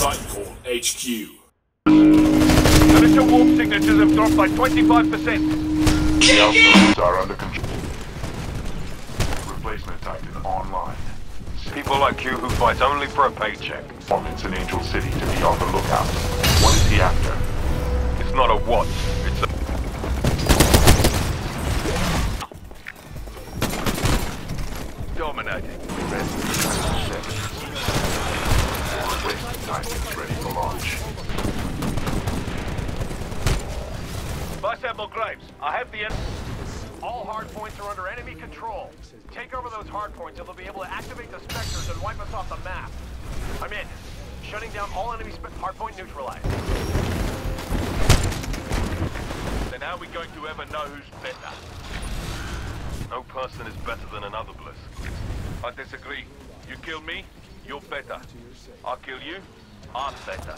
HQ. Militia warp signatures have dropped by 25%. The outposts are under control. Replacement Titan online. People like you who fight only for a paycheck. Performance in Angel City to be on the lookout. What is he after? It's not a what, it's a... Dominating. Replacement Titans Admiral Graves, I have the... en- All hardpoints are under enemy control. Take over those hardpoints and they'll be able to activate the Spectres and wipe us off the map. I'm in. Shutting down all enemy hardpoint neutralized. Then how are we going to ever know who's better? No person is better than another, Blisk. I disagree. You kill me, you're better. I kill you, I'm better.